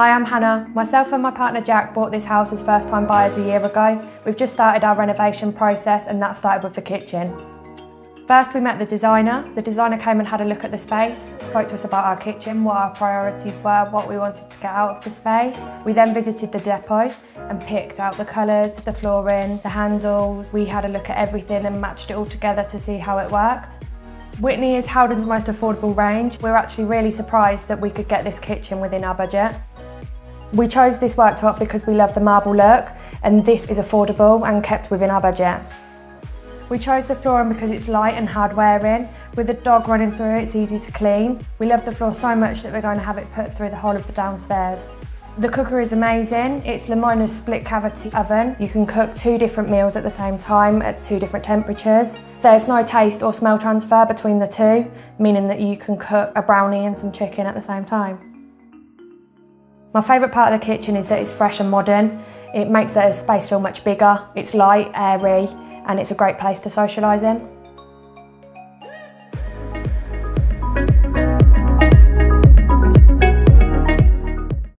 Hi, I'm Hannah. Myself and my partner Jack bought this house as first time buyers a year ago. We've just started our renovation process and that started with the kitchen. First we met the designer. The designer came and had a look at the space, spoke to us about our kitchen, what our priorities were, what we wanted to get out of the space. We then visited the depot and picked out the colours, the flooring, the handles. We had a look at everything and matched it all together to see how it worked. Witney is Howdens most affordable range. We're actually really surprised that we could get this kitchen within our budget. We chose this worktop because we love the marble look and this is affordable and kept within our budget. We chose the flooring because it's light and hard wearing. With a dog running through it, it's easy to clean. We love the floor so much that we're going to have it put through the whole of the downstairs. The cooker is amazing. It's Lamona's split cavity oven. You can cook two different meals at the same time at two different temperatures. There's no taste or smell transfer between the two, meaning that you can cook a brownie and some chicken at the same time. My favourite part of the kitchen is that it's fresh and modern. It makes the space feel much bigger. It's light, airy, and it's a great place to socialise in.